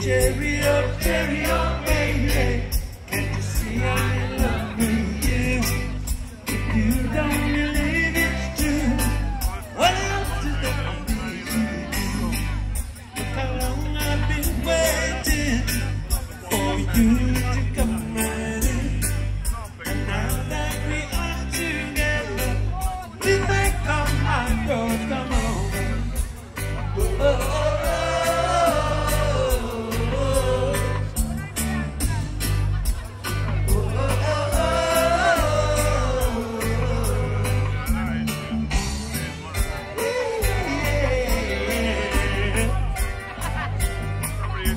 cherry up, cherry up, baby. Can't you see I'm in love with you? If you don't believe it's true, what else is there for to do? Look how long I've been waiting for you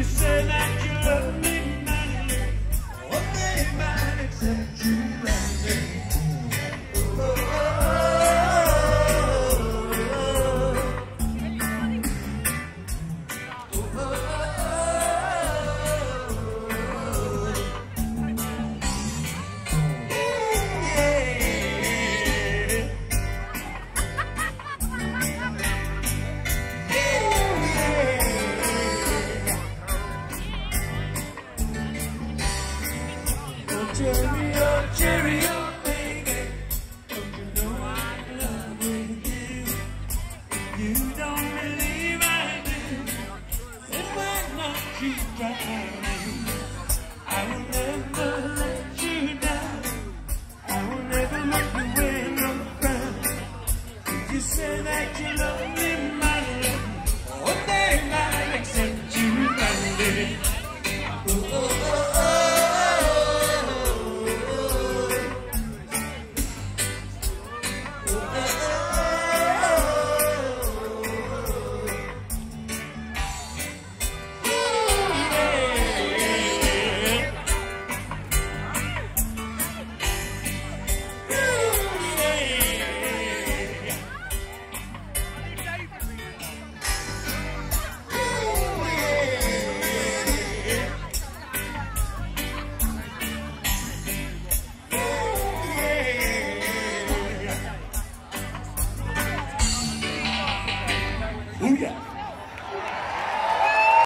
you say that you love me. Day I might accept you If you know. I love you? You don't believe I do. If I want you, baby, I will never let you win my friend. You say that you love Booyah.